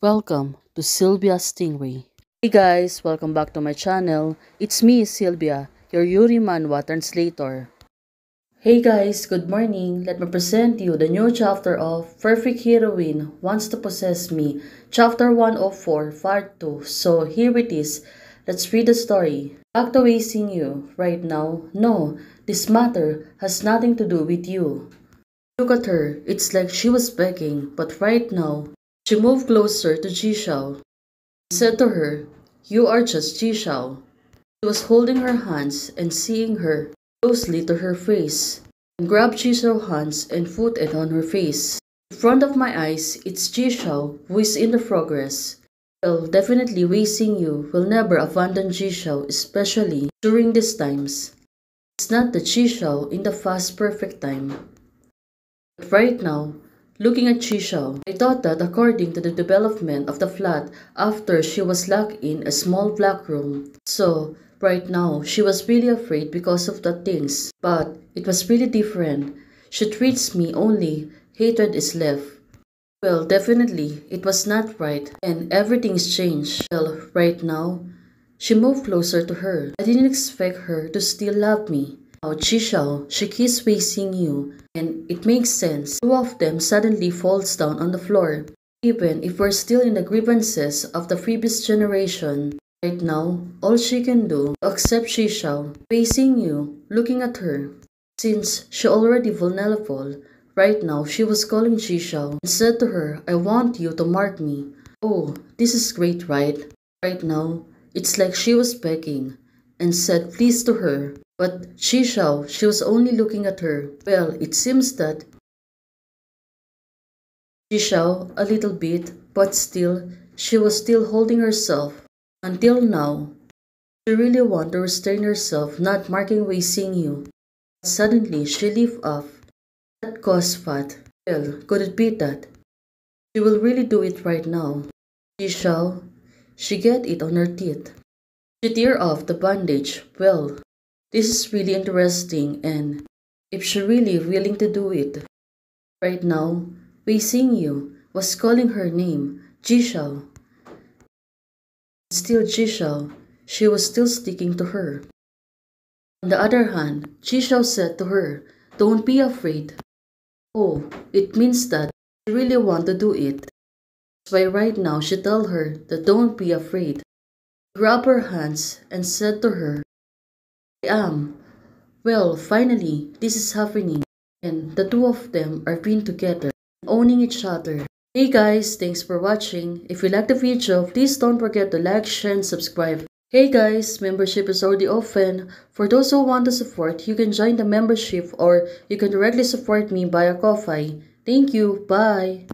Welcome to Sylvia Stingray. Hey guys, welcome back to my channel. It's me, Sylvia, your Yuri Manhwa translator. Hey guys, good morning. Let me present you the new chapter of Perfect Heroine Wants to Possess Me, chapter 104, part 2. So here it is. Let's read the story. Back to wasting you right now. No, this matter has nothing to do with you. Look at her. It's like she was begging, but right now she moved closer to Jishao said to her, You are just Jishao. She was holding her hands and seeing her closely to her face and grabbed Jishao's hands and put it on her face. In front of my eyes, it's Jishao who is in the progress. Well, definitely Wei Xingyu will never abandon Jishao, especially during these times. It's not the Jishao in the fast perfect time. But right now, Looking at Chisha, I thought that according to the development of the flat after she was locked in a small black room, so right now she was really afraid because of the things. But it was really different. She treats me only, hatred is left. Well, definitely, it was not right, and everything's changed. Well, right now, she moved closer to her. I didn't expect her to still love me. Now Chisha, she keeps facing you, and it makes sense. Two of them suddenly falls down on the floor. Even if we're still in the grievances of the previous generation, right now, all she can do to accept Shisha, facing you, looking at her. Since she already vulnerable, right now she was calling Shisha and said to her, I want you to mark me. Oh, this is great, right? Right now, it's like she was begging and said please to her. But Jishao, she was only looking at her. Well, it seems that Jishao a little bit, but still, she was still holding herself. Until now, she really wanted to restrain herself, not marking Wei Xingyu. Suddenly, she lifted off. That caused fat. Well, could it be that? She will really do it right now. Jishao, she get it on her teeth. She tear off the bandage. Well, this is really interesting and if she really willing to do it. Right now, Wei Xingyu was calling her name, Jishao. Still Jishao, she was still sticking to her. On the other hand, Jishao said to her, Don't be afraid. Oh, it means that she really want to do it. That's why right now she tell her that don't be afraid. Grab her hands and said to her, am. Well, finally, this is happening. And the two of them are being together, owning each other. Hey guys, thanks for watching. If you like the video, please don't forget to like, share, and subscribe. Hey guys, membership is already open. For those who want to support, you can join the membership or you can directly support me via Ko-Fi. Thank you. Bye.